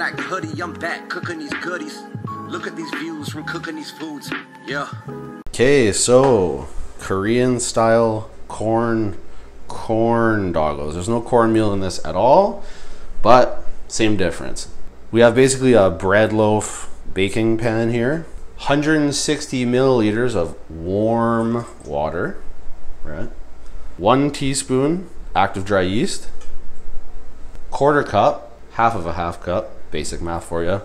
black hoodie. I'm back cooking these goodies. Look at these views from cooking these foods. Yeah. Okay, so Korean style corn corn doggos. There's no cornmeal in this at all, but same difference. We have basically a bread loaf baking pan here. 160 milliliters of warm water, right? One teaspoon active dry yeast, quarter cup, half of a half cup, basic math for you,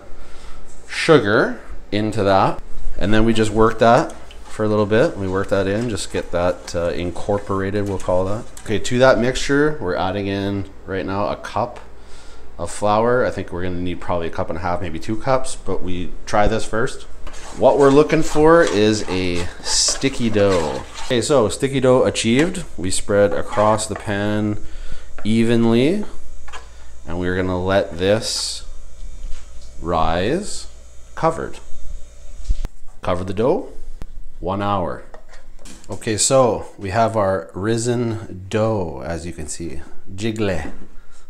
sugar into that, and then we just work that for a little bit. We work that in, just get that uh, incorporated, we'll call that. Okay, to that mixture, we're adding in right now a cup of flour. I think we're gonna need probably a cup and a half, maybe two cups, but we try this first. What we're looking for is a sticky dough. Okay, so sticky dough achieved. We spread across the pan evenly, and we're gonna let this rise covered. Cover the dough, one hour. Okay, so we have our risen dough, as you can see. Jigle,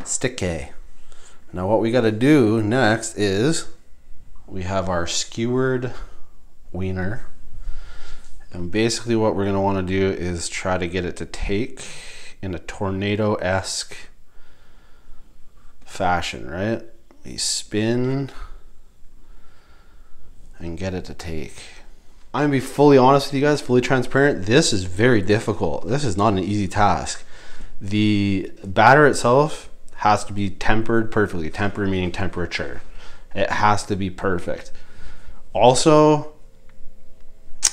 sticky. Now what we gotta do next is we have our skewered wiener. And basically what we're gonna wanna do is try to get it to take in a tornado-esque fashion, right? We spin and get it to take. I'm gonna be fully honest with you guys, fully transparent. This is very difficult. This is not an easy task. The batter itself has to be tempered perfectly. Tempered meaning temperature. It has to be perfect. Also,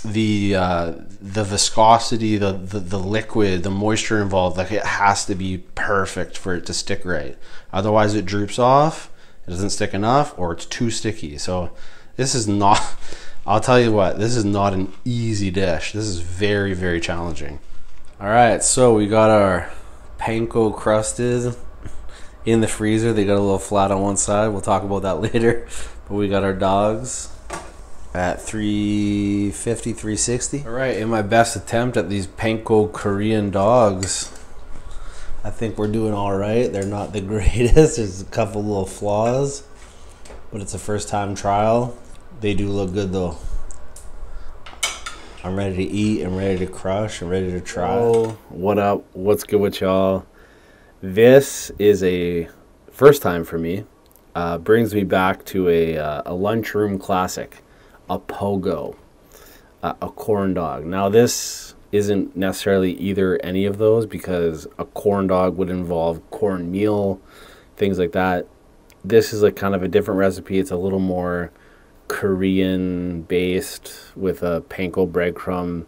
the uh, the viscosity, the, the the liquid, the moisture involved, like it has to be perfect for it to stick right. Otherwise, it droops off. It doesn't stick enough, or it's too sticky. So, this is not. I'll tell you what. This is not an easy dish. This is very very challenging. All right, so we got our panko crusted in the freezer. They got a little flat on one side. We'll talk about that later. But we got our dogs at 350, 360. All right, in my best attempt at these panko Korean dogs, I think we're doing all right. They're not the greatest. There's a couple little flaws, but it's a first time trial. They do look good though. I'm ready to eat. I'm ready to crush. I'm ready to try. Oh, what up? What's good with y'all? This is a first time for me. Uh, brings me back to a, uh, a lunchroom classic, a pogo, uh, a corn dog. Now, this isn't necessarily either any of those because a corn dog would involve cornmeal, things like that. This is a kind of a different recipe. It's a little more Korean based with a panko breadcrumb.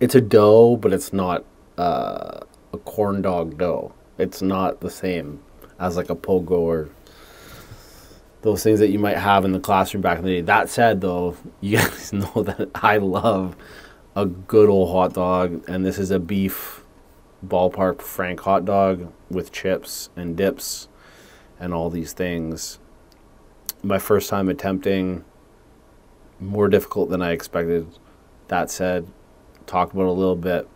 It's a dough, but it's not uh, a corn dog dough. It's not the same as like a pogo or those things that you might have in the classroom back in the day. That said, though, you guys know that I love a good old hot dog, and this is a beef ballpark Frank hot dog with chips and dips and all these things. My first time attempting, more difficult than I expected. That said, talk about a little bit,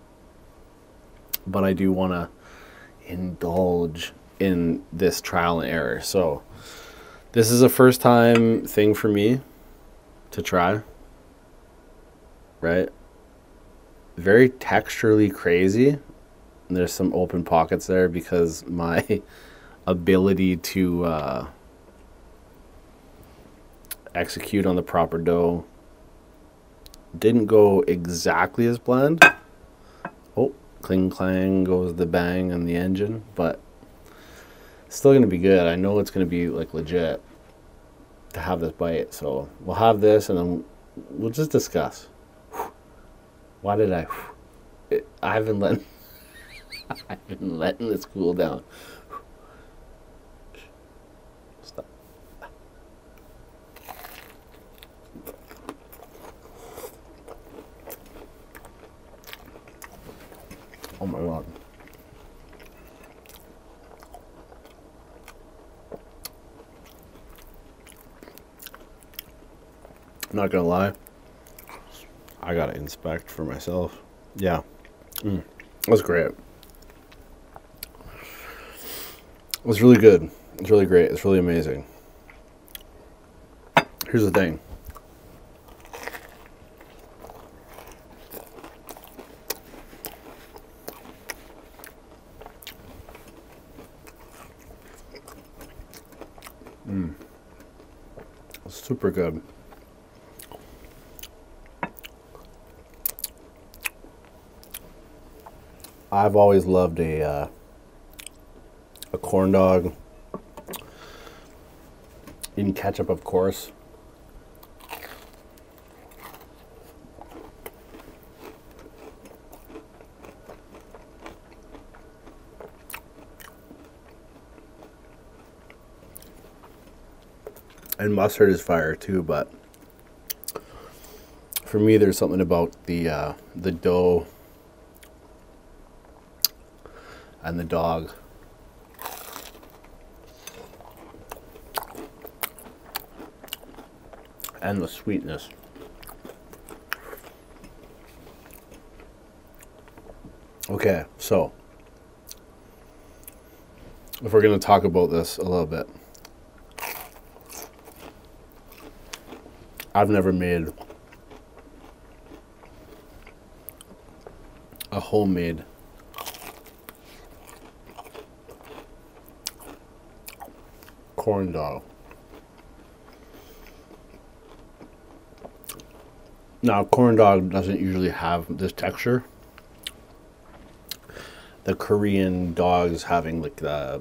but I do want to indulge in this trial and error. So, this is a first time thing for me to try. Right? Very texturally crazy. There's some open pockets there because my ability to uh, execute on the proper dough didn't go exactly as planned. Oh, cling clang goes the bang and the engine, but still gonna be good. I know it's gonna be like legit to have this bite. So we'll have this and then we'll just discuss. Why did I? I haven't let. I've been letting this cool down. Oh my god. Not gonna lie, I gotta inspect for myself. Yeah, mm. was great. It was really good. It's really great. It's really amazing. Here's the thing. Mm. Super good. I've always loved a uh, a corn dog in ketchup, of course. And mustard is fire too, but for me, there's something about the uh, the dough and the dog. And the sweetness. Okay, so if we're going to talk about this a little bit, I've never made a homemade corn dog. Now, corn dog doesn't usually have this texture. The Korean dogs having like the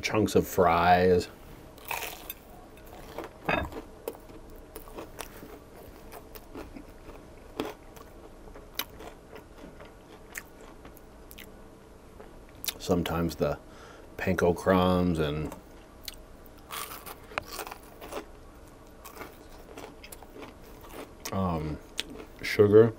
chunks of fries. Sometimes the panko crumbs and um, sugar.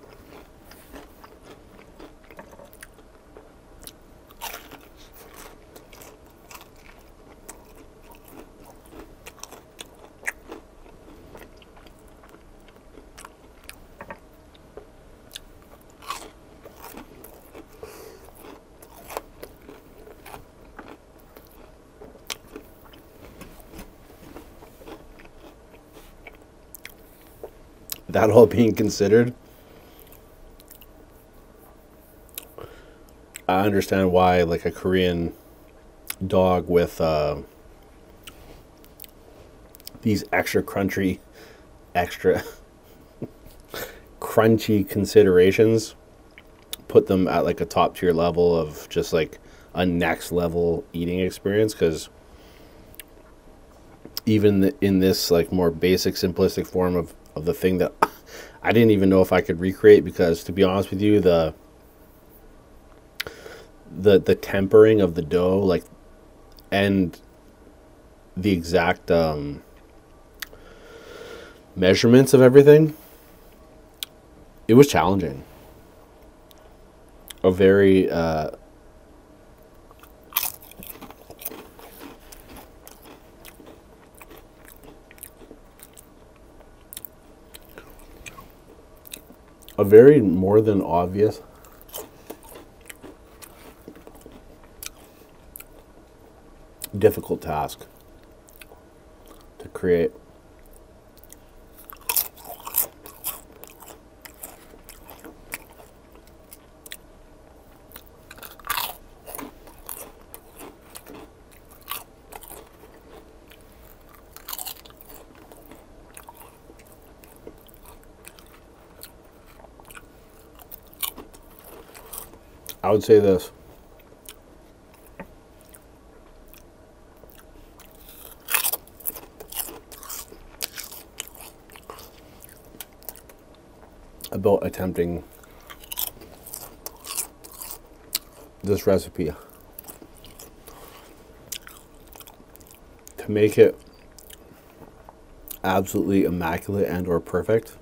That all being considered, I understand why like a Korean dog with uh, these extra crunchy, extra crunchy considerations put them at like a top tier level of just like a next level eating experience because even in this like more basic simplistic form of, of the thing that I didn't even know if I could recreate because to be honest with you the the the tempering of the dough like and the exact um, measurements of everything it was challenging. A very uh, a very more than obvious difficult task to create. I would say this. about attempting this recipe to make it absolutely immaculate and or perfect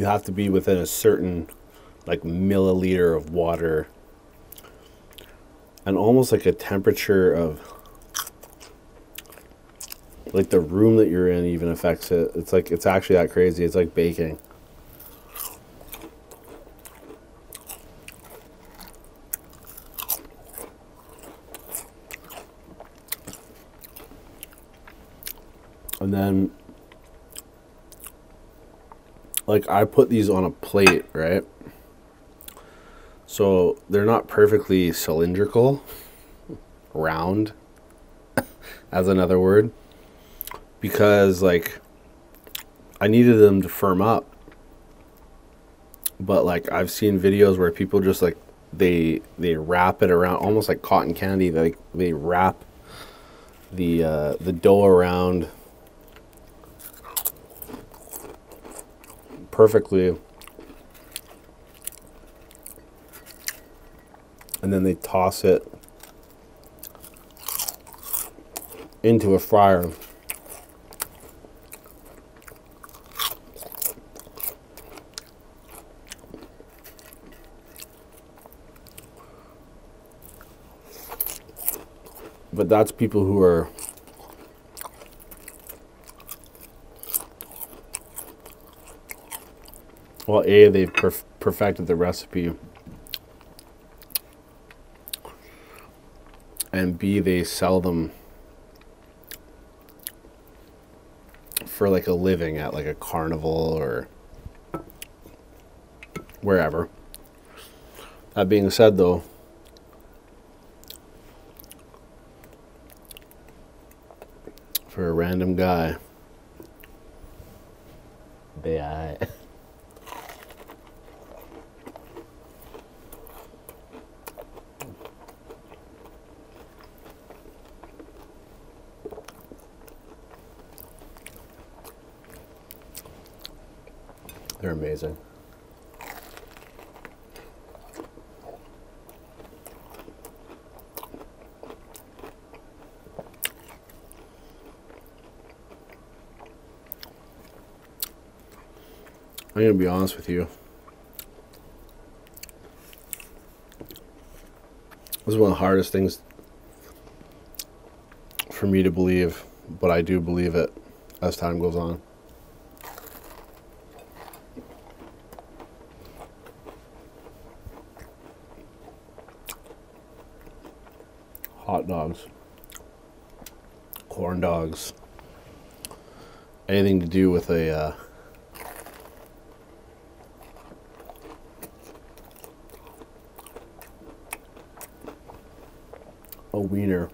you have to be within a certain like milliliter of water and almost like a temperature of like the room that you're in even affects it. It's like it's actually that crazy. It's like baking. And then like I put these on a plate, right? So they're not perfectly cylindrical, round, as another word, because like I needed them to firm up. But like I've seen videos where people just like they they wrap it around almost like cotton candy. They they wrap the uh, the dough around perfectly and then they toss it into a fryer. But that's people who are well, A, they've perf- perfected the recipe and B they sell them for like a living at like a carnival or wherever. That being said though, for a random guy, they They're amazing. I'm going to be honest with you. This is one of the hardest things for me to believe, but I do believe it as time goes on. Hot dogs, corn dogs, anything to do with a uh, a wiener.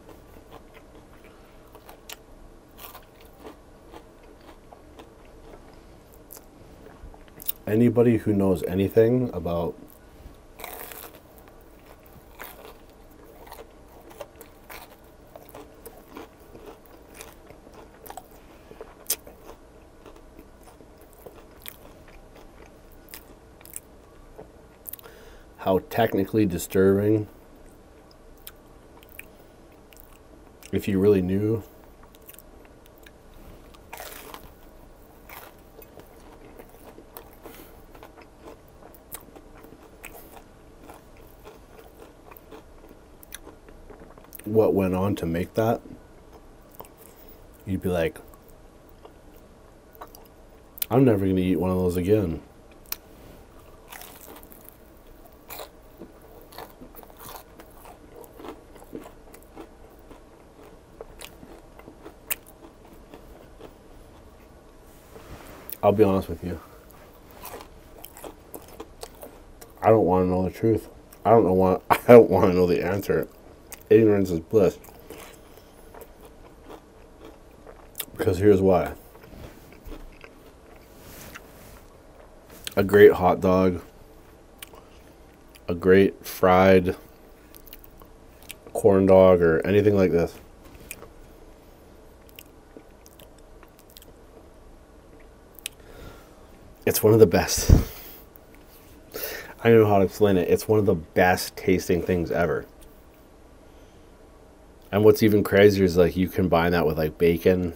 Anybody who knows anything about how technically disturbing if you really knew what went on to make that you'd be like I'm never going to eat one of those again. I'll be honest with you. I don't want to know the truth. I don't know what I don't want to know the answer. Ignorance is bliss. Because here's why. A great hot dog, a great fried corn dog or anything like this. It's one of the best. I don't know how to explain it. It's one of the best tasting things ever. And what's even crazier is like you combine that with like bacon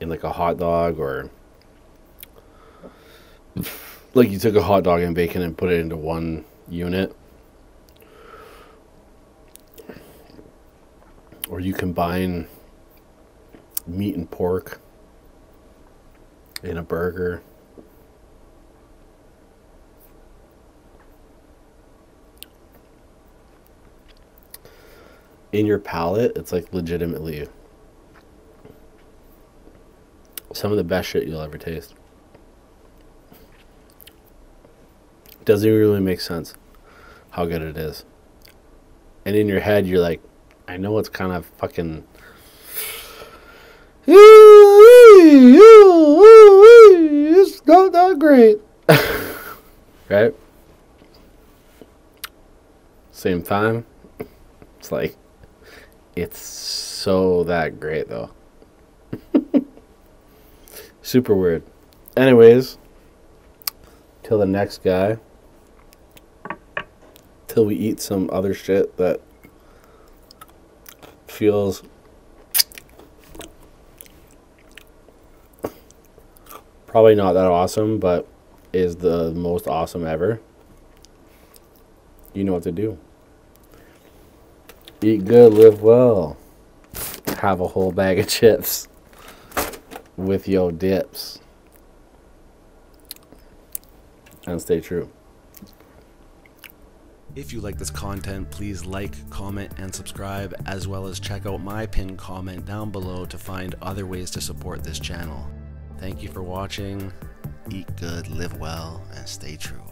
in like a hot dog or like you took a hot dog and bacon and put it into one unit. Or you combine meat and pork in a burger. In your palate, it's like legitimately some of the best shit you'll ever taste. Doesn't really make sense how good it is. And in your head, you're like, I know it's kind of fucking. It's not that great. right? Same time, it's like, it's so that great though. Super weird. Anyways, till the next guy. Till we eat some other shit that feels probably not that awesome, but is the most awesome ever. You know what to do. Eat good, live well. Have a whole bag of chips with your dips. And stay true. If you like this content, please like, comment, and subscribe, as well as check out my pinned comment down below to find other ways to support this channel. Thank you for watching. Eat good, live well, and stay true.